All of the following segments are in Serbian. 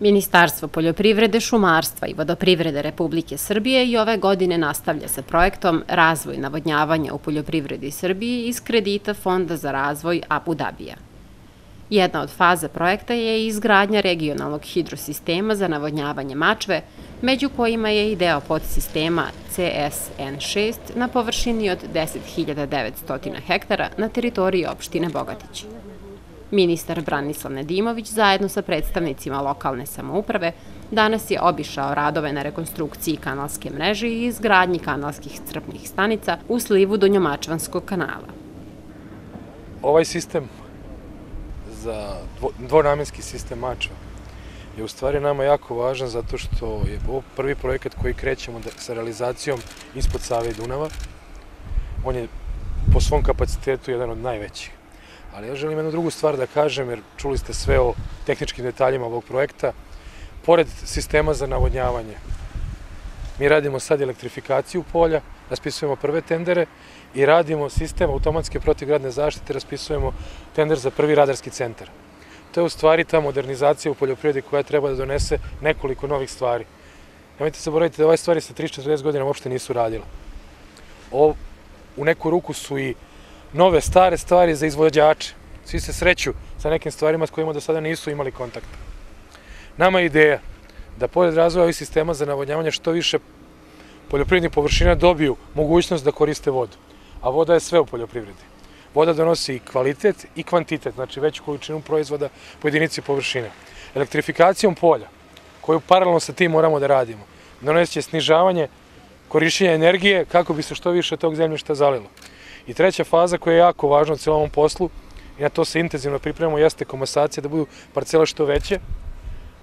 Ministarstvo poljoprivrede, šumarstva i vodoprivrede Republike Srbije i ove godine nastavlja sa projektom Razvoj navodnjavanja u poljoprivredi Srbiji iz kredita Fonda za razvoj Abu Dabija. Jedna od faza projekta je izgradnja regionalnog hidrosistema za navodnjavanje mačve, među kojima je i deo podsistema CSN6 na površini od 10.900 hektara na teritoriji opštine Bogatić. Ministar Branislav Nedimović zajedno sa predstavnicima lokalne samouprave danas je obišao radove na rekonstrukciji kanalske mreže i izgradnji kanalskih crpnih stanica u slivu Donjomačvanskog kanala. Ovaj sistem za dvonamenski sistem mačva je u stvari nama jako važan zato što je ovo prvi projekat koji krećemo da, sa realizacijom ispod Save i Dunava. On je po svom kapacitetu jedan od najvećih. Ali ja želim jednu drugu stvar da kažem, jer čuli ste sve o tehničkim detaljima ovog projekta. Pored sistema za navodnjavanje, mi radimo sad elektrifikaciju polja, raspisujemo prve tendere i radimo sistem automatske protivgradne zaštite, raspisujemo tender za prvi radarski centar. To je u stvari ta modernizacija u poljoprivredi koja treba da donese nekoliko novih stvari. Nemojte se boraviti da ove stvari sa 30-40 godina uopšte nisu radile. O, u neku ruku su i nove, stare stvari za izvođače. Svi se sreću sa nekim stvarima s kojima do sada nisu imali kontakt. Nama je ideja da pored razvoja ovih sistema za navodnjavanje što više poljoprivrednih površina dobiju mogućnost da koriste vodu. A voda je sve u poljoprivredi. Voda donosi i kvalitet i kvantitet, znači veću količinu proizvoda po jedinici površine. Elektrifikacijom polja, koju paralelno sa tim moramo da radimo, doneće snižavanje korišćenja energije kako bi se što više tog zemljišta zalilo. I treća faza koja je jako važna u celom poslu, i na to se intenzivno pripremamo, jeste komasacija, da budu parcele što veće,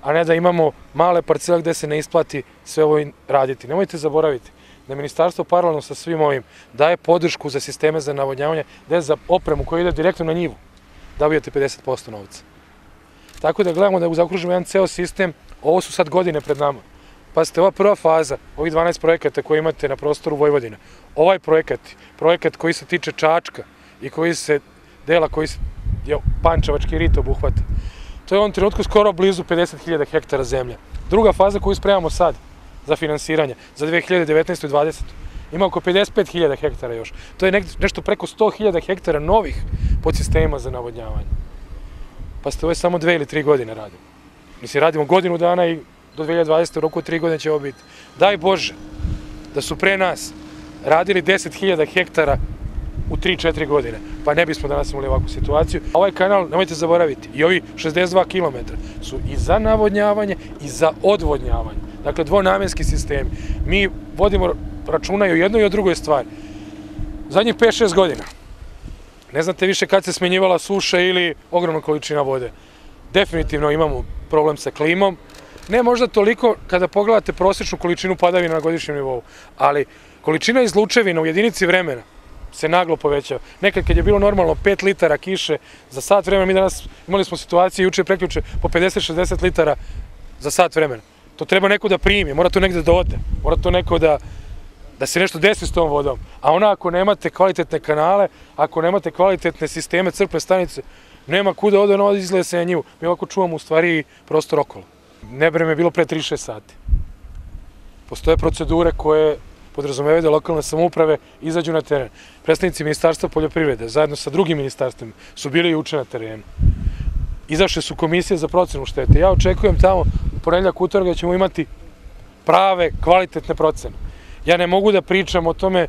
a ne da imamo male parcele gde se ne isplati sve ovo raditi. Nemojte zaboraviti da ministarstvo paralelno sa svim ovim daje podršku za sisteme za navodnjavanje, da je za opremu koja ide direktno na njivu, dobijate 50% novca. Tako da gledamo da zaokružimo jedan ceo sistem, ovo su sad godine pred nama. Pazite, ova prva faza, ovih 12 projekata koje imate na prostoru Vojvodina, ovaj projekat, projekat koji se tiče Čačka i koji se dela koji se je Pančevački rit obuhvata, to je u ovom trenutku skoro blizu 50.000 hektara zemlje. Druga faza koju spremamo sad za finansiranje, za 2019. i 2020. Ima oko 55.000 hektara još. To je nešto preko 100.000 hektara novih podsistema za navodnjavanje. Pa ste ovo samo dve ili tri godine radimo. Mislim, radimo godinu dana i do 2020. roku tri godine će ovo biti. Daj Bože da su pre nas radili 10.000 hektara u 3-4 godine, pa ne bismo danas imali ovakvu situaciju. Ovaj kanal, nemojte zaboraviti, i ovi 62 km su i za navodnjavanje i za odvodnjavanje. Dakle, dvonamenski sistemi. Mi vodimo računa i o jednoj i o drugoj stvari. Zadnjih 5-6 godina ne znate više kad se smenjivala suša ili ogromna količina vode. Definitivno imamo problem sa klimom, ne možda toliko kada pogledate prosečnu količinu padavina na godišnjem nivou, ali količina izlučevina u jedinici vremena se naglo povećava. Nekad kad je bilo normalno 5 litara kiše za sat vremena, mi danas imali smo situacije juče preključe po 50-60 litara za sat vremena. To treba neko da primi, mora to negde da ode, mora to neko da, da se nešto desi s tom vodom. A ona ako nemate kvalitetne kanale, ako nemate kvalitetne sisteme crpne stanice, nema kuda ode, ona izgleda se na njivu. Mi ovako čuvamo u stvari prostor okolo. Nebreme je bilo pre 3-6 sati. Postoje procedure koje podrazumevaju da lokalne samouprave izađu na teren. Predstavnici Ministarstva poljoprivrede zajedno sa drugim ministarstvima su bili juče na terenu. Izašle su komisije za procenu štete. Ja očekujem tamo u ponedljak utorga da ćemo imati prave, kvalitetne procene. Ja ne mogu da pričam o tome,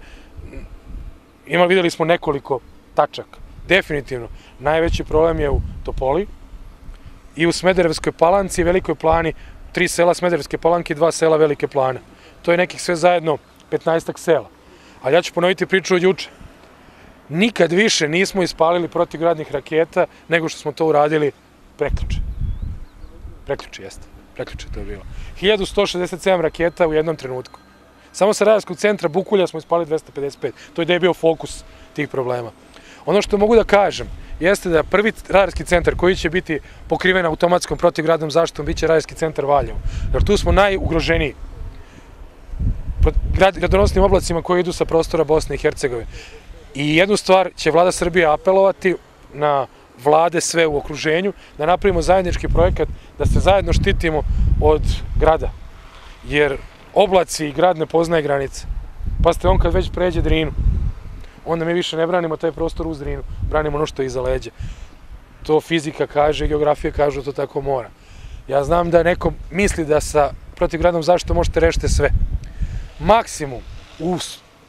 imali, videli smo nekoliko tačaka. Definitivno, najveći problem je u Topoli i u Smederevskoj palanci i Velikoj plani, tri sela Smederevske palanke i dva sela Velike plane. To je nekih sve zajedno 15 sela. Ali ja ću ponoviti priču od juče. Nikad više nismo ispalili protivgradnih raketa nego što smo to uradili preključe. Preključe jeste. Preključe to je bilo. 1167 raketa u jednom trenutku. Samo sa radarskog centra Bukulja smo ispali 255. To je da je bio fokus tih problema. Ono što mogu da kažem jeste da prvi radarski centar koji će biti pokriven automatskom protivgradnom zaštitom biće radarski centar Valjevo. Jer tu smo najugroženiji gradonosnim oblacima koji idu sa prostora Bosne i Hercegovine. I jednu stvar će vlada Srbije apelovati na vlade sve u okruženju, da napravimo zajednički projekat, da se zajedno štitimo od grada. Jer oblaci i grad ne poznaje granice. Pa ste on kad već pređe Drinu, onda mi više ne branimo taj prostor uz Drinu, branimo ono što je iza leđa. To fizika kaže, geografija kaže da to tako mora. Ja znam da neko misli da sa protivgradnom zaštitom možete rešiti sve. Maksimum u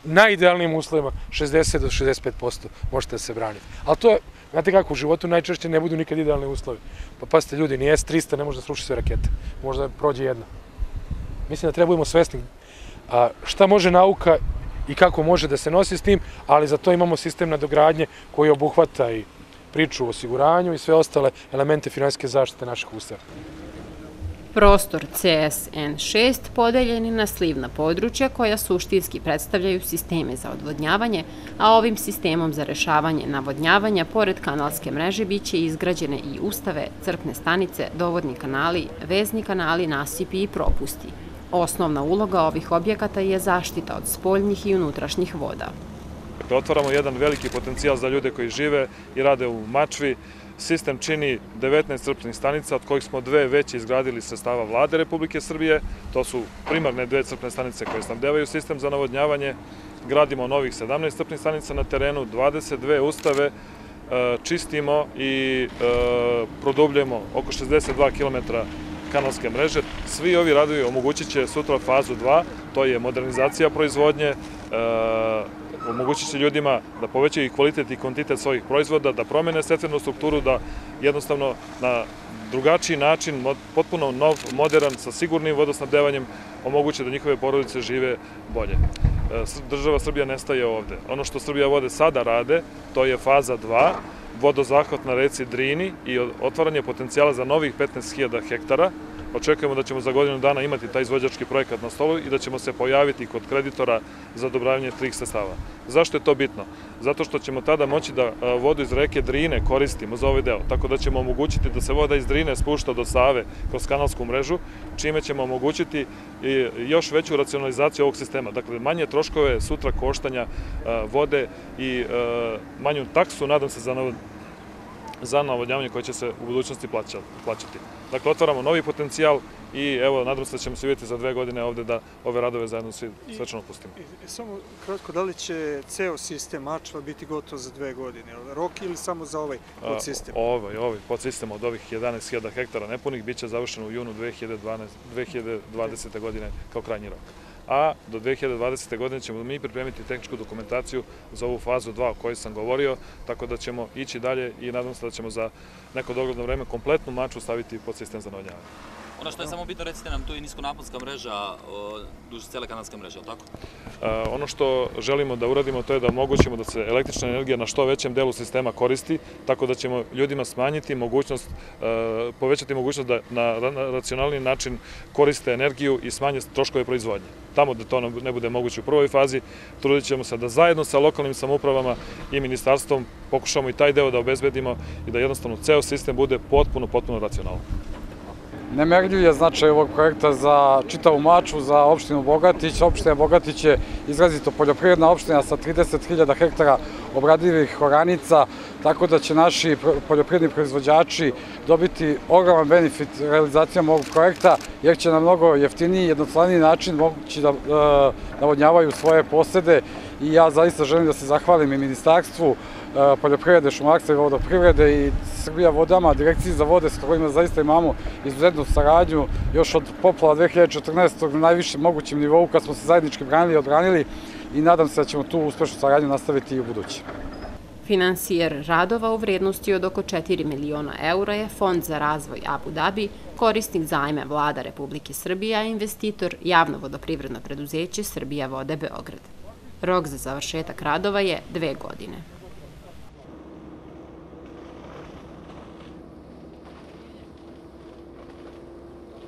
najidealnijim uslovima 60 do 65% možete da se braniti. Ali to je, znate kako, u životu najčešće ne budu nikad idealni uslovi. Pa pasite ljudi, ni S-300 ne može da sruši sve rakete. Možda prođe jedna. Mislim da trebujemo svesni a, šta može nauka i kako može da se nosi s tim, ali za to imamo sistem nadogradnje koji obuhvata i priču o osiguranju i sve ostale elemente finansijske zaštite naših ustava. Prostor CSN6 podeljen je na slivna područja koja suštinski predstavljaju sisteme za odvodnjavanje, a ovim sistemom za rešavanje navodnjavanja pored kanalske mreže biće izgrađene i ustave, crpne stanice, dovodni kanali, vezni kanali, nasipi i propusti. Osnovna uloga ovih objekata je zaštita od spoljnih i unutrašnjih voda. Otvaramo jedan veliki potencijal za ljude koji žive i rade u Mačvi. Sistem čini 19 crpnih stanica, od kojih smo dve već izgradili sredstava vlade Republike Srbije. To su primarne dve crpne stanice koje snabdevaju sistem za navodnjavanje. Gradimo novih 17 crpnih stanica na terenu, 22 ustave, e, čistimo i e, produbljujemo oko 62 km kanalske mreže. Svi ovi radovi omogućit će sutra fazu 2, to je modernizacija proizvodnje, e, omogućit će ljudima da povećaju kvalitet i kvantitet svojih proizvoda, da promene stecenu strukturu, da jednostavno na drugačiji način, potpuno nov, modern, sa sigurnim vodosnabdevanjem, omoguće da njihove porodice žive bolje. E, država Srbija nestaje ovde. Ono što Srbija vode sada rade, to je faza 2, vodozahvat na reci Drini i otvaranje potencijala za novih 15.000 hektara. Očekujemo da ćemo za godinu dana imati taj izvođački projekat na stolu i da ćemo se pojaviti kod kreditora za odobravanje tih sestava. Zašto je to bitno? Zato što ćemo tada moći da vodu iz reke Drine koristimo za ovaj deo, tako da ćemo omogućiti da se voda iz Drine spušta do Save kroz kanalsku mrežu, čime ćemo omogućiti još veću racionalizaciju ovog sistema. Dakle, manje troškove sutra koštanja vode i manju taksu, nadam se, za za navodnjavanje koje će se u budućnosti plaćati. Dakle, otvaramo novi potencijal i evo, nadam se da ćemo se vidjeti za dve godine ovde da ove radove zajedno svi svečano pustimo. I, samo kratko, da li će ceo sistem Mačva biti gotov za dve godine? Rok ili samo za ovaj podsistem? Ovaj, ovaj podsistem od ovih 11.000 hektara nepunih biće završen u junu 2012, 2020. godine kao krajnji rok a do 2020. godine ćemo mi pripremiti tehničku dokumentaciju za ovu fazu 2 o kojoj sam govorio, tako da ćemo ići dalje i nadam se da ćemo za neko dogledno vreme kompletnu maču staviti pod sistem za navodnjavanje. Ono što je samo bitno, recite nam, tu je niskonaponska mreža duž cele kanalske mreže, ali tako? Ono što želimo da uradimo to je da omogućimo da se električna energija na što većem delu sistema koristi, tako da ćemo ljudima smanjiti mogućnost, povećati mogućnost da na racionalni način koriste energiju i smanje troškove proizvodnje. Tamo da to ne bude moguće u prvoj fazi, trudit ćemo se da zajedno sa lokalnim samoupravama i ministarstvom pokušamo i taj deo da obezbedimo i da jednostavno ceo sistem bude potpuno, potpuno racionalan. Nemerljiv je značaj ovog projekta za čitavu Maču, za opštinu Bogatić. Opština Bogatić je izrazito poljoprivredna opština sa 30.000 hektara obradivih oranica, tako da će naši poljoprivredni proizvođači dobiti ogroman benefit realizacijom ovog projekta, jer će na mnogo jeftiniji i jednostavniji način mogući da e, navodnjavaju svoje posede i ja zaista želim da se zahvalim i ministarstvu, poljoprivrede, šumarstva i vodoprivrede i Srbija vodama, direkciji za vode s kojima zaista imamo izuzetnu saradnju još od poplava 2014. na najvišem mogućem nivou kad smo se zajednički branili i odbranili i nadam se da ćemo tu uspešnu saradnju nastaviti i u budući. Finansijer radova u vrednosti od oko 4 miliona eura je Fond za razvoj Abu Dhabi, korisnik zajme vlada Republike Srbije, a investitor javno vodoprivredno preduzeće Srbija vode Beograd. Rok za završetak radova je dve godine.